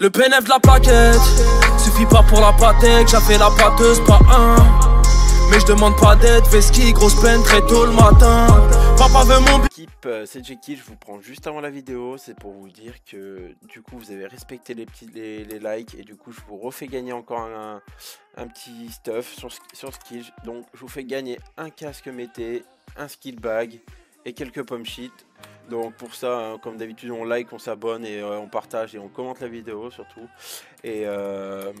Le bénéf de la plaquette Suffit pas pour la pâtèque J'avais la pâteuse, pas un Mais je demande pas d'aide Veski, grosse peine très tôt le matin Papa veut mon Équipe, euh, c'est Jekyll, je vous prends juste avant la vidéo, c'est pour vous dire que du coup vous avez respecté les petits les, les likes et du coup je vous refais gagner encore un, un petit stuff sur, sur skill. Donc je vous fais gagner un casque mété, un skill bag et quelques pommes shit. Donc pour ça, hein, comme d'habitude, on like, on s'abonne et euh, on partage et on commente la vidéo surtout. Et euh,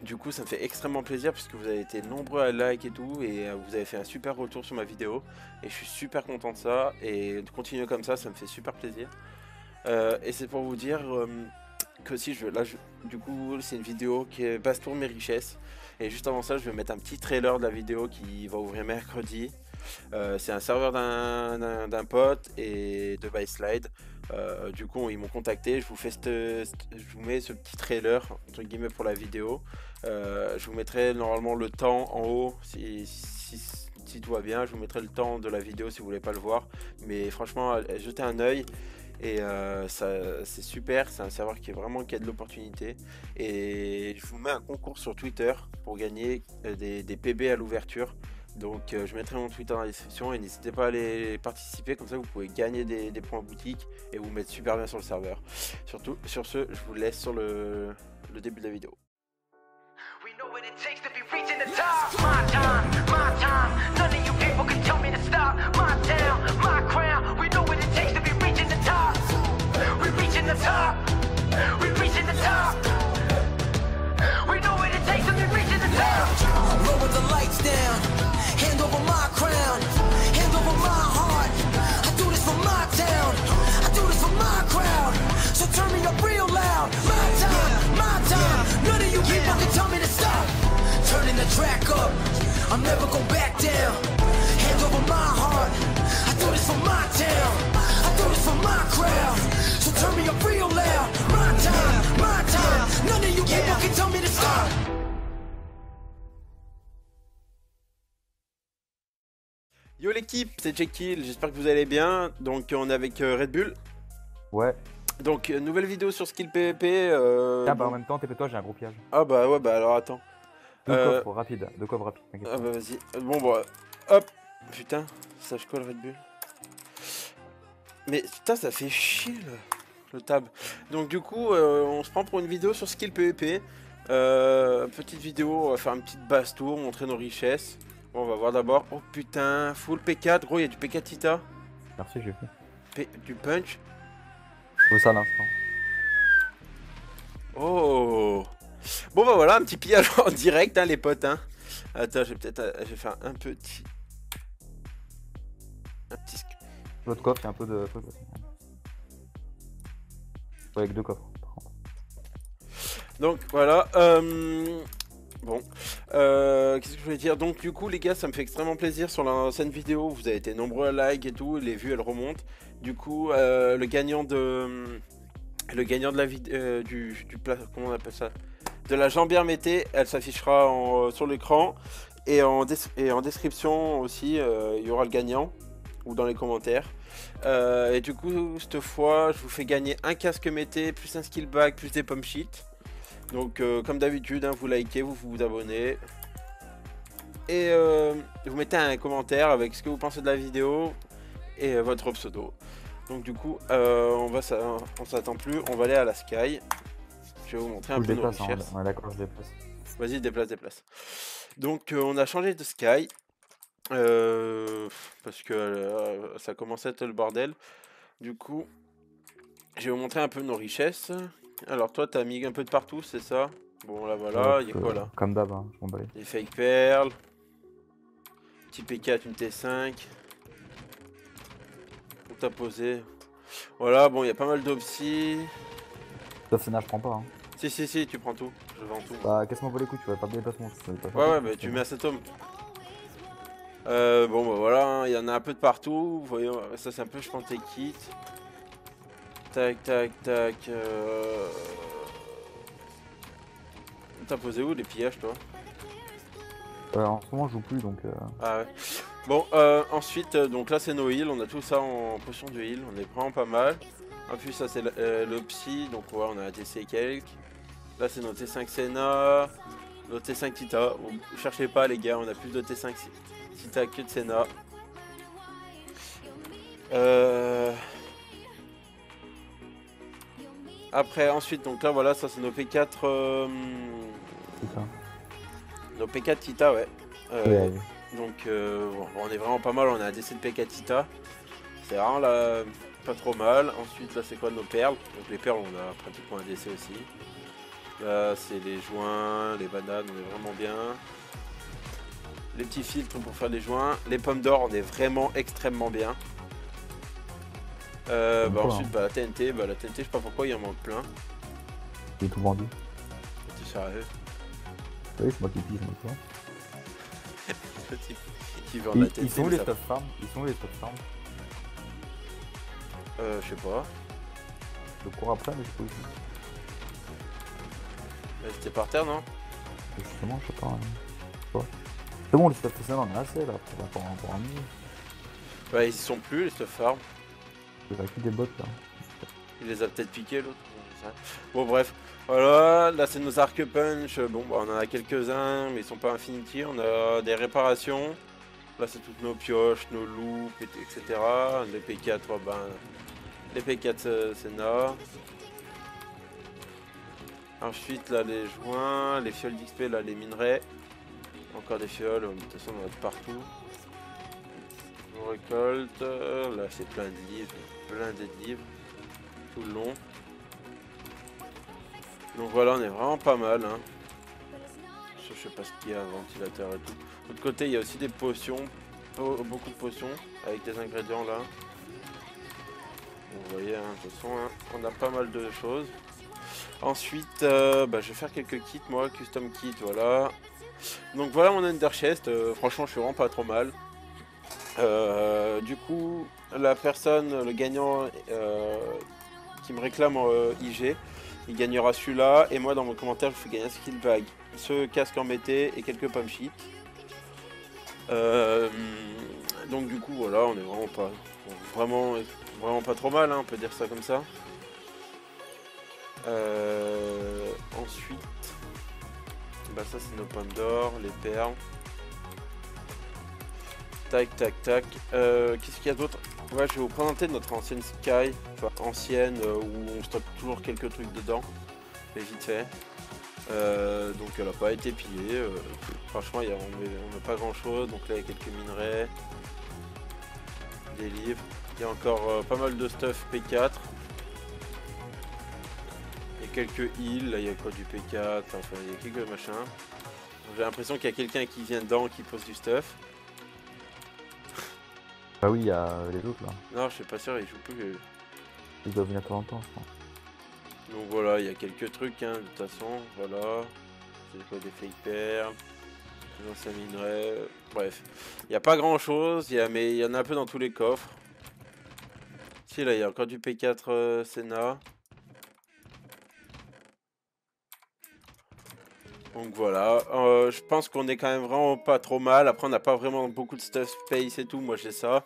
du coup, ça me fait extrêmement plaisir puisque vous avez été nombreux à like et tout et euh, vous avez fait un super retour sur ma vidéo et je suis super content de ça et de continuer comme ça, ça me fait super plaisir. Et c'est pour vous dire que si je là, je- du coup, c'est une vidéo qui est base tour mes richesses et juste avant ça, je vais mettre un petit trailer de la vidéo qui va ouvrir mercredi. Euh, c'est un serveur d'un- pote et de Byslide. Euh, du coup, ils m'ont contacté. Je vous fais je vous mets ce petit trailer entre guillemets pour la vidéo. Euh, je vous mettrai normalement le temps en haut si, si, tout va bien. Je vous mettrai le temps de la vidéo si vous voulez pas le voir. Mais franchement, jetez un œil. Et c'est super, c'est un serveur qui est vraiment qui a de l'opportunité. Et je vous mets un concours sur Twitter pour gagner des PB à l'ouverture. Donc euh, je mettrai mon Twitter dans la description et n'hésitez pas à aller participer, comme ça vous pouvez gagner des, points boutique et vous mettre super bien sur le serveur. Surtout, sur ce, je vous laisse sur le, début de la vidéo. I'm never going back down. Hand over my heart. I do this for my town, I do this for my crowd. So turn me up real loud. My time, my time. None of you people can tell me to stop. Yo l'équipe, c'est Jekyll, j'espère que vous allez bien. Donc on est avec euh, Red Bull. Ouais. Donc euh, nouvelle vidéo sur Skill PvP. euh, Ah bah en même temps, TP toi, j'ai un gros piège. Ah bah ouais bah alors attends. Deux Euh, coffres rapides, deux coffres rapides. Ah bah vas-y. Bon bah hop. Putain, ça je colle Red Bull. Mais putain ça fait chier le, le tab. Donc du coup euh, on se prend pour une vidéo sur Skill PvP. Euh, petite vidéo, on va faire une petite basse tour, montrer nos richesses. Bon, on va voir d'abord. Oh putain, full P4, gros il y a du P4 Tita. Merci, j'ai fait. Du punch. Je ça à l'instant. Oh Bon bah voilà, un petit pillage en direct hein, les potes hein. Attends, je vais peut-être euh, je vais faire un petit un petit L'autre coffre, il y a un peu de. Ouais, avec deux coffres. Donc voilà, euh, bon, Euh, qu'est-ce que je voulais dire? Donc du coup les gars, ça me fait extrêmement plaisir sur l'ancienne vidéo, vous avez été nombreux à like et tout, les vues elles remontent. Du coup, euh, le gagnant de le gagnant de la vidéo du, du comment on appelle ça? De la jambière mété, elle s'affichera en- sur l'écran et en, description aussi, euh, il y aura le gagnant ou dans les commentaires. Euh, et du coup, cette fois, je vous fais gagner un casque mété, plus un skill bag, plus des pommes shit. Donc, euh, comme d'habitude, hein, vous likez, vous vous abonnez. Et euh, vous mettez un commentaire avec ce que vous pensez de la vidéo et euh, votre pseudo. Donc, du coup, euh, on va on s'attend plus, on va aller à la Sky. Je vais vous montrer un peu nos hein, richesses. ouais, d'accord, je déplace. Vas-y, déplace, déplace. Donc, euh, on a changé de Sky. euh, parce que euh, ça commençait à être le bordel. Du coup, je vais vous montrer un peu nos richesses. Alors, toi, t'as mis un peu de partout, c'est ça? Bon, là, voilà. Il y a quoi là? Comme d'hab, hein, je les- Des fake perles. Petit P4, une T5. On t'a posé. Voilà, bon, il y a pas mal d'opsis. Je prends pas. Hein. Si, si, si, tu prends tout. Je vends tout. Bah, casse-moi pas les couilles, tu vas pas de déplacement. Ouais, ouais, bah ça. tu mets à cet homme. Euh, bon, bah voilà, hein, il y en a un peu de partout. Vous voyez, ça c'est un peu, je pense, tes kits. Tac, tac, tac. Euh... T'as posé où les pillages, toi? Euh, en ce moment, je joue plus donc. euh, Ah ouais. Bon, euh, ensuite, euh, donc là c'est nos heals. On a tout ça en potion de heal. On est vraiment pas mal. En plus, ça c'est le, euh, le psy, donc ouais, on a un TC quelques. Là, c'est notre T5 Senna, notre T5 Tita. Bon, cherchez pas, les gars, on a plus de T5 Tita que de Senna. Euh... Après, ensuite, donc là, voilà, ça c'est nos P4. euh. Nos P4 Tita, ouais. Donc euh, on est vraiment pas mal, on a un DC de P4 Tita. C'est vraiment là pas trop mal. Ensuite là c'est quoi nos perles? Donc les perles on a pratiquement un DC aussi. Là c'est les joints, les bananes, on est vraiment bien. Les petits filtres pour faire les joints. Les pommes d'or on est vraiment extrêmement bien. Euh, bah, ensuite bah, la TNT, bah, la TNT je sais pas pourquoi il en manque plein. J'ai tout vendu. T'es sérieux? Oui, c'est moi qui pige maintenant. Qui Ils, sont où les stuff farms Ils sont où les stuff farms Euh, je sais pas. Je cours après, mais je sais pas où C'était par terre non? Justement, je sais pas. hein. C'est bon, les stuff ça, on en a assez là pour, pour, pour un millier. Bah ils y sont plus les stuff farm. Il a que des bots là. Il les a peut-être piqués l'autre. Bon bref, voilà, là c'est nos arc punch. Bon bah, on en a quelques-uns, mais ils sont pas infinity. On a des réparations. Là c'est toutes nos pioches, nos loups, et- etc. Les P4, oh, ben, les P4 euh, Senna. Ensuite là les joints, les fioles d'XP, là les minerais. Encore des fioles, de toute façon on en a de partout. On récolte, euh, là c'est plein de livres, plein de livres tout le long. Donc voilà, on est vraiment pas mal. Hein. Je sais pas ce qu'il y a, un ventilateur et tout. De l'autre côté, il y a aussi des potions, beau- beaucoup de potions avec des ingrédients là. Vous voyez, hein, de toute façon, hein, on a pas mal de choses. Ensuite, euh, bah, je vais faire quelques kits, moi, custom kit, voilà. Donc voilà mon Ender Chest, euh, franchement, je suis vraiment pas trop mal. Euh, du coup, la personne, le gagnant qui me réclame euh, IG, il gagnera celui-là. Et moi, dans mon commentaire, je fais gagner un skill bag, ce casque en mété et quelques pommes sheets. Euh, donc du coup, voilà, on est vraiment pas, vraiment, vraiment pas trop mal, hein, on peut dire ça comme ça. Euh, ensuite, bah ça c'est nos pommes d'or, les perles. Tac, tac, tac. Euh, Qu'est-ce qu'il y a d'autre? Je vais vous présenter notre ancienne Sky, ancienne, euh, où on stocke toujours quelques trucs dedans, mais vite fait. Euh, donc elle n'a pas été pillée. euh, franchement, y a- on met pas grand chose. Donc là, il y a quelques minerais, des livres. Il y a encore pas mal de stuff P4. Il y a quelques îles. Là, il y a quoi du P4 Enfin, il y a quelques machins. J'ai l'impression qu'il y a quelqu'un qui vient dedans qui pose du stuff. Bah oui, il y a les autres là. Non, je suis pas sûr, il joue plus. euh. Ils doivent venir pas longtemps, je pense. Donc voilà, il y a quelques trucs, hein, de toute façon, voilà. C'est quoi des fake des anciens minerais, euh, bref. Il n'y a pas grand chose, y a, mais il y en a un peu dans tous les coffres. Si, là, il y a encore du P4 euh, Senna. Donc voilà, euh, je pense qu'on est quand même vraiment pas trop mal. Après, on n'a pas vraiment beaucoup de stuff space et tout. Moi, j'ai ça.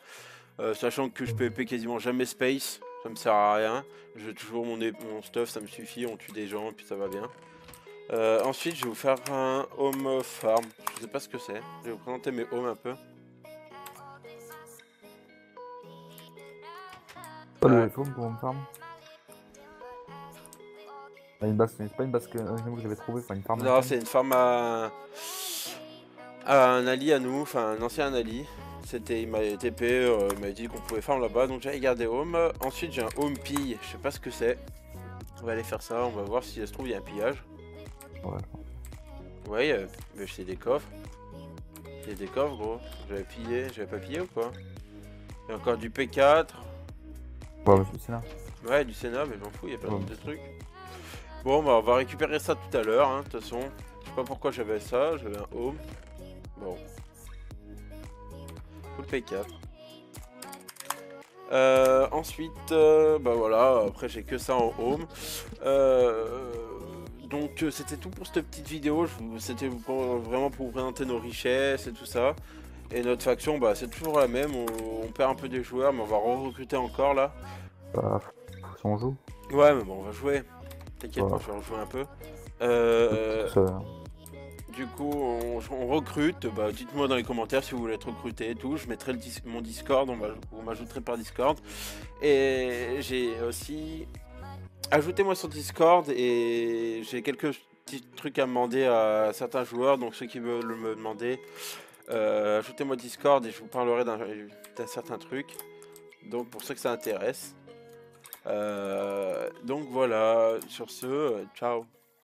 Euh, sachant que je PvP quasiment jamais space, ça me sert à rien. J'ai toujours mon, stuff, ça me suffit. On tue des gens, puis ça va bien. Euh, ensuite, je vais vous faire un home farm. Je sais pas ce que c'est. Je vais vous présenter mes homes un peu. Pas foam pour me farm une base, c'est pas une base que, j'avais trouvé, enfin une farm. Non, c'est une farm à... à un ali à nous, enfin un ancien ali. C'était, il m'a TP, euh, il m'a dit qu'on pouvait farm là-bas, donc j'ai gardé home. Ensuite, j'ai un home pille, je sais pas ce que c'est. On va aller faire ça, on va voir si ça se trouve il y a un pillage. Ouais. Ouais, euh, mais c'est des coffres. Il y a des coffres, gros. J'avais pillé, j'avais pas pillé ou quoi Il y a encore du P4. Ouais, c'est là. Ouais, du Sénat, mais je m'en fous, il y a pas Ouais. de trucs. Bon, bah, on va récupérer ça tout à l'heure, hein, de toute façon. Je sais pas pourquoi j'avais ça, j'avais un home. Bon. Full P4. Euh, ensuite, euh, bah voilà, après j'ai que ça en home. Euh, donc c'était tout pour cette petite vidéo, c'était vraiment pour vous présenter nos richesses et tout ça. Et notre faction, bah c'est toujours la même, on, on perd un peu des joueurs, mais on va recruter encore là. Bah, on joue. Ouais, mais bon, on va jouer. T'inquiète Voilà. je vais en jouer un peu. Euh, du coup, on, on recrute. Bah, dites-moi dans les commentaires si vous voulez être recruté et tout. Je mettrai le dis- mon Discord, on m'a- vous m'ajouterez par Discord. Et j'ai aussi. Ajoutez-moi sur Discord et j'ai quelques petits trucs à demander à certains joueurs. Donc, ceux qui veulent me demander, euh, ajoutez-moi Discord et je vous parlerai d'un certain truc. Donc, pour ceux que ça intéresse. Euh, donc voilà, sur ce, euh, ciao.